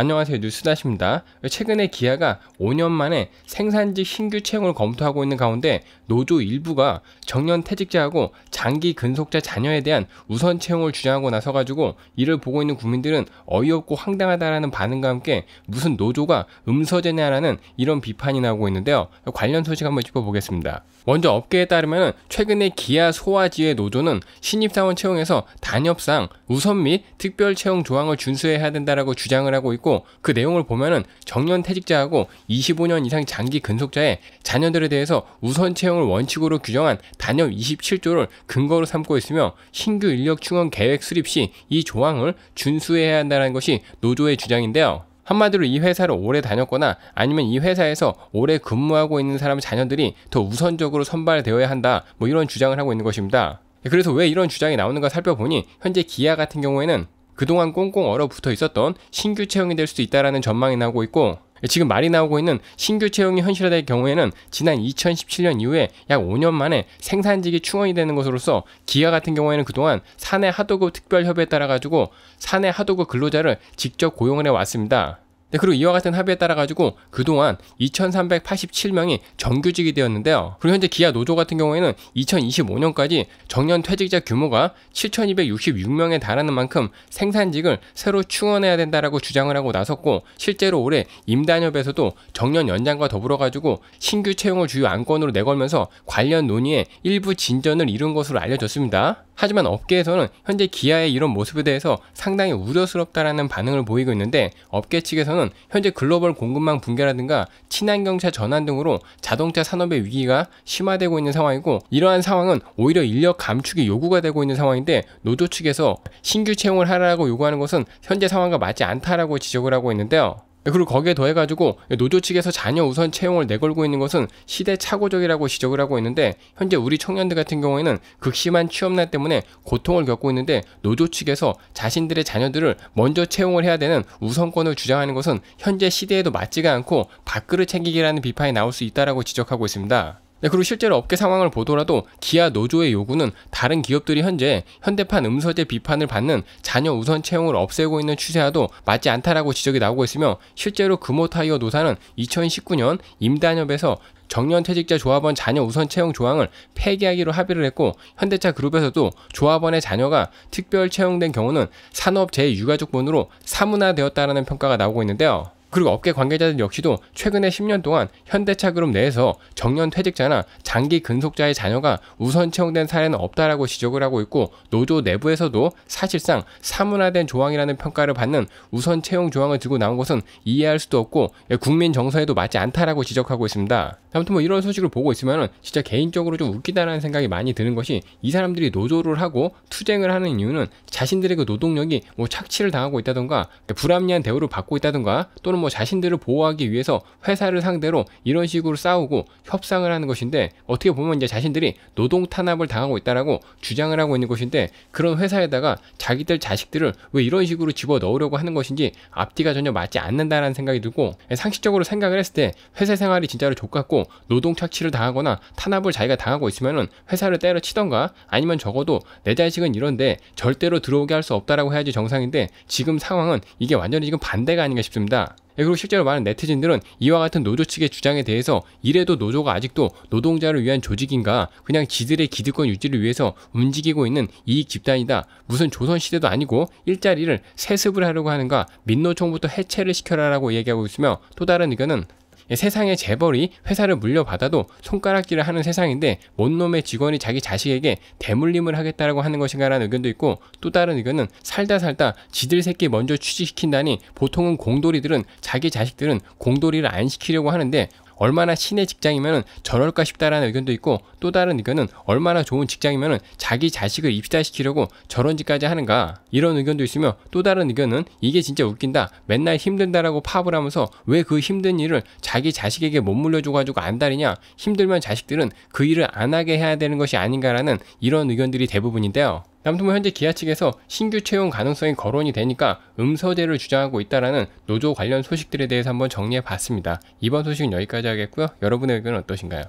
안녕하세요 뉴스다시입니다. 최근에 기아가 5년 만에 생산직 신규 채용을 검토하고 있는 가운데 노조 일부가 정년 퇴직자하고 장기 근속자 자녀에 대한 우선 채용을 주장하고 나서가지고 이를 보고 있는 국민들은 어이없고 황당하다라는 반응과 함께 무슨 노조가 음서제냐라는 이런 비판이 나오고 있는데요. 관련 소식 한번 짚어보겠습니다. 먼저 업계에 따르면 최근에 기아 소화지회 노조는 신입사원 채용에서 단협상 우선 및 특별 채용 조항을 준수해야 된다라고 주장을 하고 있고 그 내용을 보면은 정년 퇴직자하고 25년 이상 장기 근속자의 자녀들에 대해서 우선 채용을 원칙으로 규정한 단협 27조를 근거로 삼고 있으며 신규 인력 충원 계획 수립 시 이 조항을 준수해야 한다는 것이 노조의 주장인데요. 한마디로 이 회사를 오래 다녔거나 아니면 이 회사에서 오래 근무하고 있는 사람 자녀들이 더 우선적으로 선발되어야 한다. 뭐 이런 주장을 하고 있는 것입니다. 그래서 왜 이런 주장이 나오는가 살펴보니 현재 기아 같은 경우에는 그동안 꽁꽁 얼어붙어 있었던 신규 채용이 될 수도 있다라는 전망이 나오고 있고 지금 말이 나오고 있는 신규 채용이 현실화될 경우에는 지난 2017년 이후에 약 5년 만에 생산직이 충원이 되는 것으로서 기아 같은 경우에는 그동안 사내 하도급 특별협의에 따라 가지고 사내 하도급 근로자를 직접 고용을 해 왔습니다. 네, 그리고 이와 같은 합의에 따라 가지고 그동안 2,387명이 정규직이 되었는데요. 그리고 현재 기아 노조 같은 경우에는 2025년까지 정년 퇴직자 규모가 7,266명에 달하는 만큼 생산직을 새로 충원해야 된다라고 주장을 하고 나섰고 실제로 올해 임단협에서도 정년 연장과 더불어 가지고 신규 채용을 주요 안건으로 내걸면서 관련 논의에 일부 진전을 이룬 것으로 알려졌습니다. 하지만 업계에서는 현재 기아의 이런 모습에 대해서 상당히 우려스럽다라는 반응을 보이고 있는데 업계 측에서는 현재 글로벌 공급망 붕괴라든가 친환경차 전환 등으로 자동차 산업의 위기가 심화되고 있는 상황이고 이러한 상황은 오히려 인력 감축이 요구가 되고 있는 상황인데 노조 측에서 신규 채용을 하라고 요구하는 것은 현재 상황과 맞지 않다라고 지적을 하고 있는데요. 그리고 거기에 더해가지고 노조 측에서 자녀 우선 채용을 내걸고 있는 것은 시대착오적이라고 지적을 하고 있는데 현재 우리 청년들 같은 경우에는 극심한 취업난 때문에 고통을 겪고 있는데 노조 측에서 자신들의 자녀들을 먼저 채용을 해야 되는 우선권을 주장하는 것은 현재 시대에도 맞지가 않고 밥그릇 챙기기라는 비판이 나올 수 있다라고 지적하고 있습니다. 네, 그리고 실제로 업계 상황을 보더라도 기아 노조의 요구는 다른 기업들이 현재 현대판 음서제 비판을 받는 자녀 우선 채용을 없애고 있는 추세와도 맞지 않다라고 지적이 나오고 있으며 실제로 금호타이어 노사는 2019년 임단협에서 정년 퇴직자 조합원 자녀 우선 채용 조항을 폐기하기로 합의를 했고 현대차 그룹에서도 조합원의 자녀가 특별 채용된 경우는 산업 제6가족분으로 사문화되었다라는 평가가 나오고 있는데요. 그리고 업계 관계자들 역시도 최근에 10년 동안 현대차 그룹 내에서 정년 퇴직자나 장기 근속자의 자녀가 우선 채용된 사례는 없다라고 지적을 하고 있고 노조 내부에서도 사실상 사문화된 조항이라는 평가를 받는 우선 채용 조항을 들고 나온 것은 이해할 수도 없고 국민 정서에도 맞지 않다라고 지적하고 있습니다. 아무튼 뭐 이런 소식을 보고 있으면 진짜 개인적으로 좀 웃기다라는 생각이 많이 드는 것이 이 사람들이 노조를 하고 투쟁을 하는 이유는 자신들의 그 노동력이 뭐 착취를 당하고 있다던가 불합리한 대우를 받고 있다던가 또는 뭐 자신들을 보호하기 위해서 회사를 상대로 이런 식으로 싸우고 협상을 하는 것인데 어떻게 보면 이제 자신들이 노동 탄압을 당하고 있다라고 주장을 하고 있는 것인데 그런 회사에다가 자기들 자식들을 왜 이런 식으로 집어 넣으려고 하는 것인지 앞뒤가 전혀 맞지 않는다라는 생각이 들고 상식적으로 생각을 했을 때 회사 생활이 진짜로 족같고 노동 착취를 당하거나 탄압을 자기가 당하고 있으면은 회사를 때려치던가 아니면 적어도 내 자식은 이런데 절대로 들어오게 할 수 없다라고 해야지 정상인데 지금 상황은 이게 완전히 지금 반대가 아닌가 싶습니다. 예, 그리고 실제로 많은 네티즌들은 이와 같은 노조 측의 주장에 대해서 이래도 노조가 아직도 노동자를 위한 조직인가 그냥 지들의 기득권 유지를 위해서 움직이고 있는 이익 집단이다 무슨 조선시대도 아니고 일자리를 세습을 하려고 하는가 민노총부터 해체를 시켜라라고 얘기하고 있으며 또 다른 의견은 세상의 재벌이 회사를 물려받아도 손가락질을 하는 세상인데 뭔 놈의 직원이 자기 자식에게 대물림을 하겠다라고 하는 것인가라는 의견도 있고 또 다른 의견은 살다 살다 지들 새끼 먼저 취직시킨다니 보통은 공돌이들은 자기 자식들은 공돌이를 안 시키려고 하는데 얼마나 신의 직장이면 저럴까 싶다라는 의견도 있고 또 다른 의견은 얼마나 좋은 직장이면 자기 자식을 입사시키려고 저런 짓까지 하는가 이런 의견도 있으며 또 다른 의견은 이게 진짜 웃긴다 맨날 힘든다라고 파업을 하면서 왜 그 힘든 일을 자기 자식에게 못 물려줘가지고 안달이냐 힘들면 자식들은 그 일을 안 하게 해야 되는 것이 아닌가라는 이런 의견들이 대부분인데요. 뭐 현재 기아 측에서 신규 채용 가능성이 거론이 되니까 음서제를 주장하고 있다라는 노조 관련 소식들에 대해서 한번 정리해 봤습니다. 이번 소식은 여기까지 하겠고요. 여러분의 의견은 어떠신가요?